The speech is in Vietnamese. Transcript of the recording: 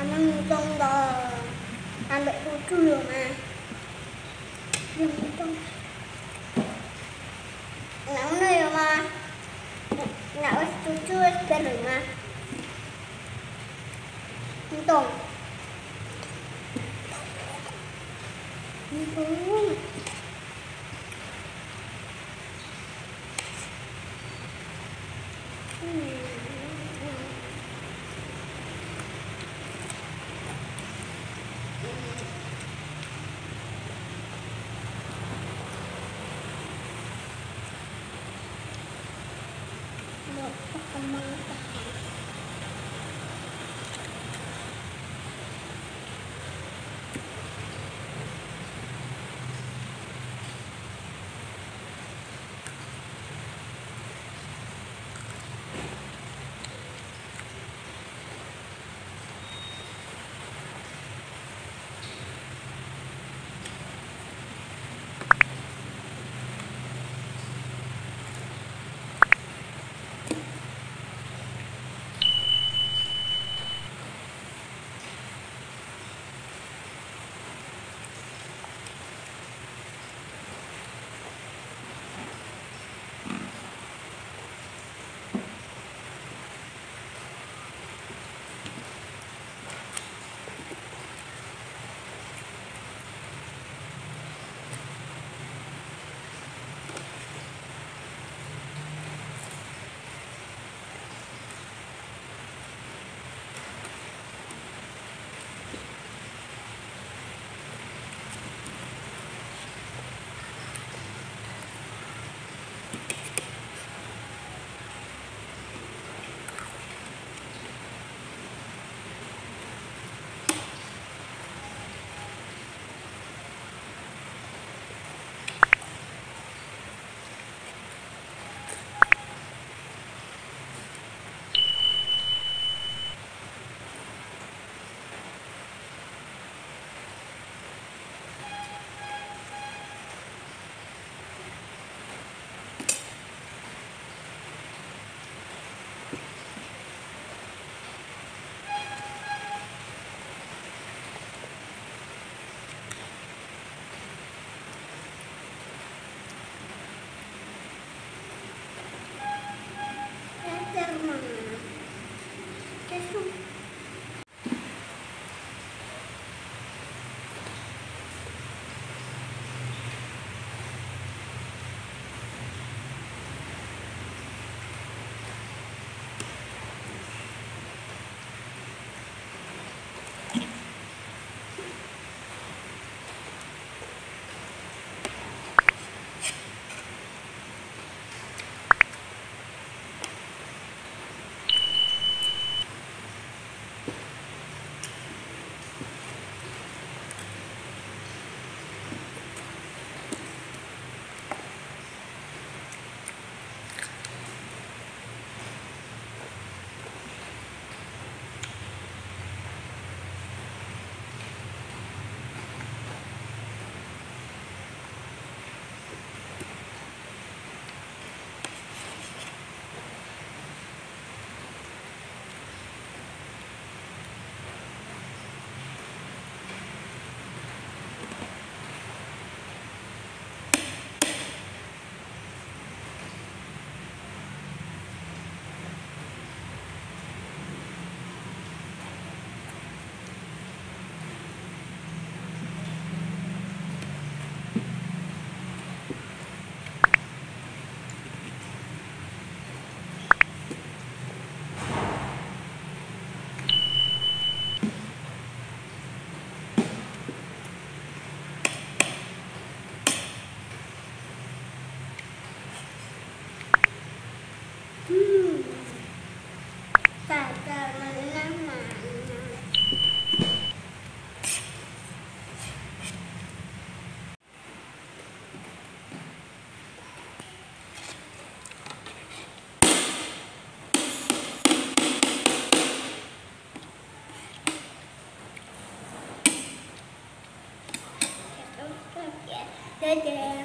Namun tong da ambek lucu loh mah. Yang tong. Nah, ngono ya mah. Nek と思い。结束。Okay.